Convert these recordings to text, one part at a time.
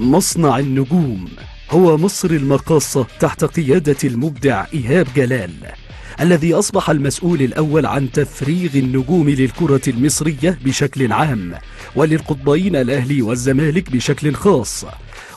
مصنع النجوم. هو مصر المقاصة تحت قيادة المبدع إيهاب جلال الذي أصبح المسؤول الأول عن تفريغ النجوم للكرة المصرية بشكل عام وللقطبين الأهلي والزمالك بشكل خاص.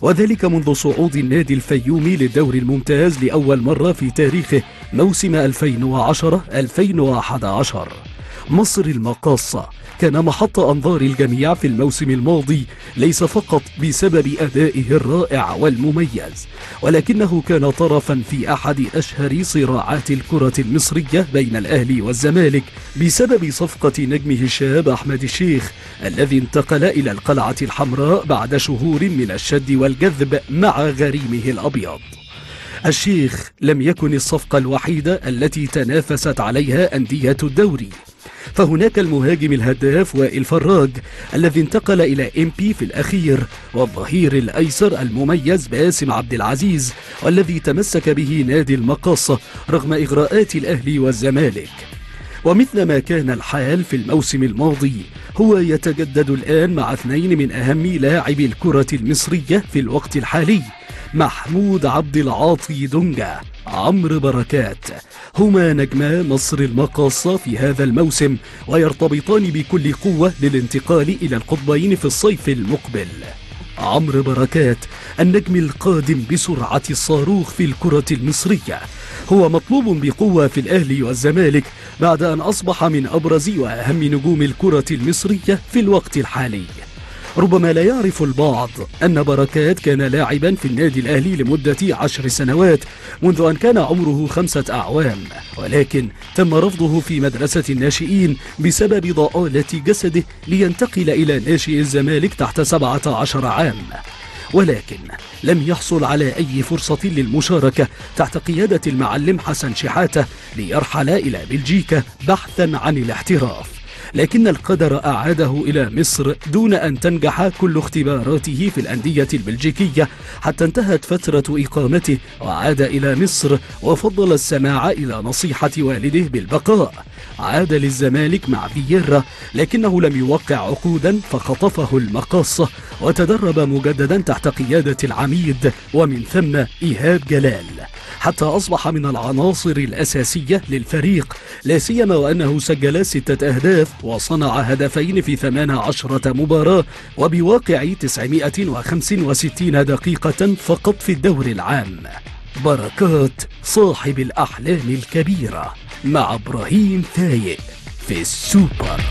وذلك منذ صعود النادي الفيومي للدور الممتاز لأول مرة في تاريخه موسم 2010-2011 مصر المقاصة. كان محط أنظار الجميع في الموسم الماضي ليس فقط بسبب أدائه الرائع والمميز ولكنه كان طرفا في أحد أشهر صراعات الكرة المصرية بين الأهلي والزمالك بسبب صفقة نجمه الشاب أحمد الشيخ الذي انتقل إلى القلعة الحمراء بعد شهور من الشد والجذب مع غريمه الأبيض. الشيخ لم يكن الصفقة الوحيدة التي تنافست عليها أندية الدوري. فهناك المهاجم الهداف وائل فراج الذي انتقل إلى إم بي في الأخير والظهير الأيسر المميز باسم عبد العزيز والذي تمسك به نادي المقاصة رغم إغراءات الأهلي والزمالك. ومثل ما كان الحال في الموسم الماضي هو يتجدد الآن مع اثنين من أهم لاعبي الكرة المصرية في الوقت الحالي. محمود عبد العاطي دونجا عمرو بركات. هما نجما مصر المقاصة في هذا الموسم ويرتبطان بكل قوة للانتقال إلى القطبين في الصيف المقبل. عمرو بركات النجم القادم بسرعة الصاروخ في الكرة المصرية. هو مطلوب بقوة في الأهلي والزمالك بعد أن أصبح من أبرز وأهم نجوم الكرة المصرية في الوقت الحالي. ربما لا يعرف البعض أن بركات كان لاعبا في النادي الأهلي لمدة عشر سنوات منذ أن كان عمره خمسة أعوام. ولكن تم رفضه في مدرسة الناشئين بسبب ضآلة جسده لينتقل إلى ناشئ الزمالك تحت سبعة عشر عام. ولكن لم يحصل على أي فرصة للمشاركة تحت قيادة المعلم حسن شحاتة ليرحل إلى بلجيكا بحثا عن الاحتراف. لكن القدر أعاده إلى مصر دون أن تنجح كل اختباراته في الأندية البلجيكية حتى انتهت فترة إقامته وعاد إلى مصر وفضل السماع إلى نصيحة والده بالبقاء. عاد للزمالك مع فييرا لكنه لم يوقع عقودا فخطفه المقاصة وتدرب مجددا تحت قيادة العميد ومن ثم إيهاب جلال. حتى أصبح من العناصر الأساسية للفريق لا سيما وأنه سجل ستة أهداف وصنع هدفين في 18 مباراة وبواقع 965 دقيقة فقط في الدور العام. بركات صاحب الأحلام الكبيرة مع إبراهيم فايق في السوبر.